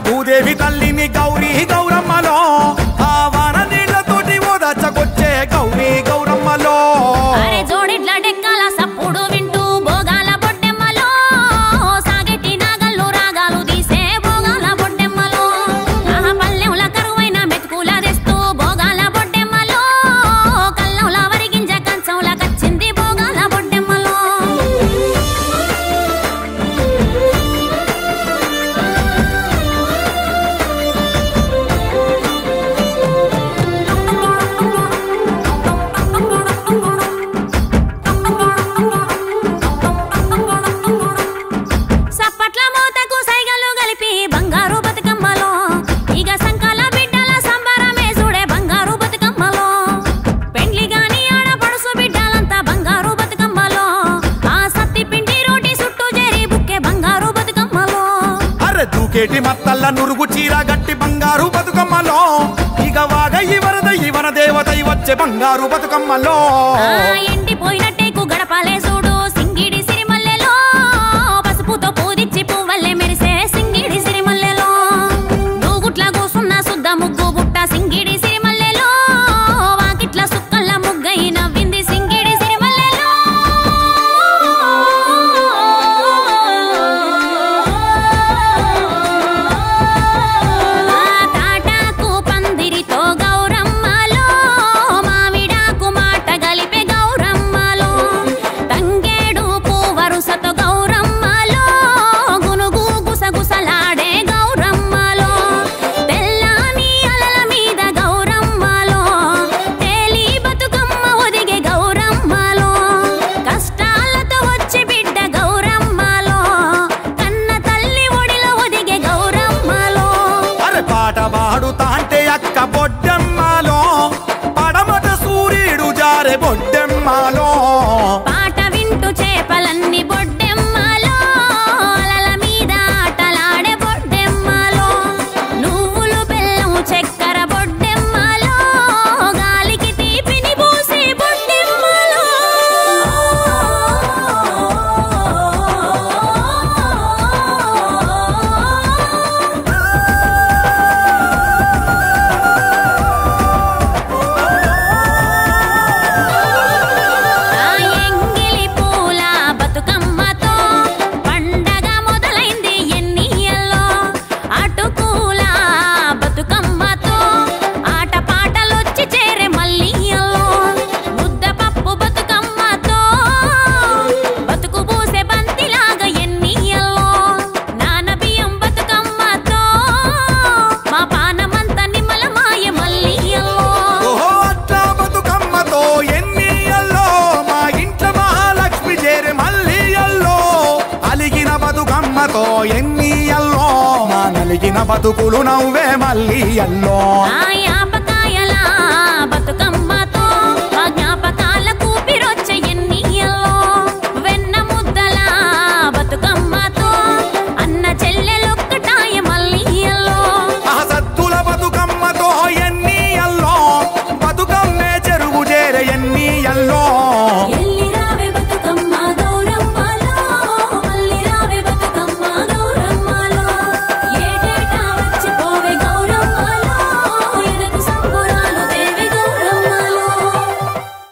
భూదేవి తల్లిని గౌరీ చేటి మత్తల్ల నురుగు చీర గట్టి బంగారు బతుకమ్మలో? ఇక వాగ ఇవరద ఇవన దేవత వచ్చే బంగారు బతుకమ్మలో? ఎండిపోయినట్టే గడపాలే చూడు But them alone. బతుకులు నవ్వే మళ్ళీ అల్లో